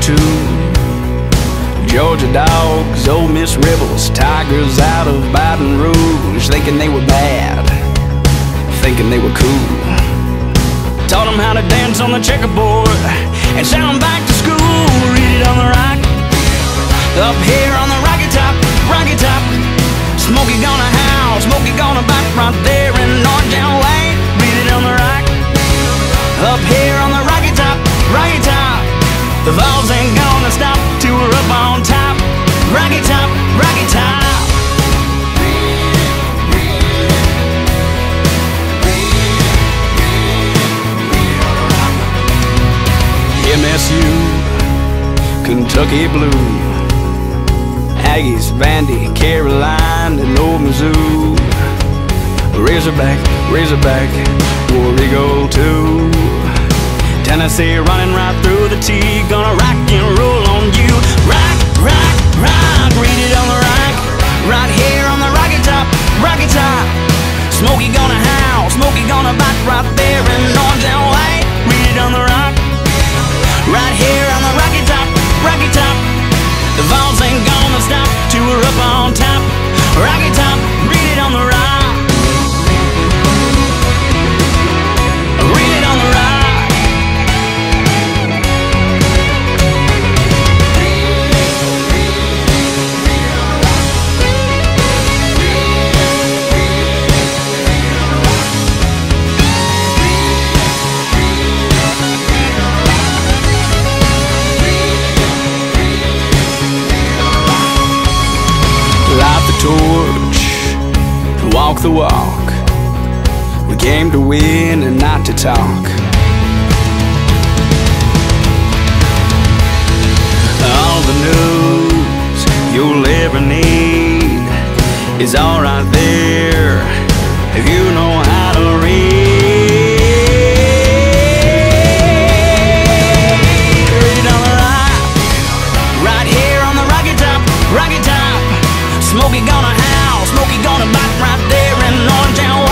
Too. Georgia dogs, Ole Miss rebels, Tigers out of Baton Rouge, thinking they were bad, thinking they were cool. Taught them how to dance on the checkerboard and sent them back to school. Read it on the rock, up here on the rocky top, rocky top. Smokey gonna howl, Smokey gonna bite right there in and White. Read it on the rock, up here Rocky top, rocky top. MSU, Kentucky Blue, Aggies, Vandy, Carolina, and Old Mizzou. Razorback, Razorback, War Eagle too. Tennessee running right through the top. Smokey gonna howl, Smokey gonna bite right there and white. Read the torch, walk the walk. We came to win and not to talk. All the news you'll ever need is all right there if you know how to read. Read on the right. Right here on the rocky top, rocky top. Smokey gonna howl, Smokey gonna bite right there in orange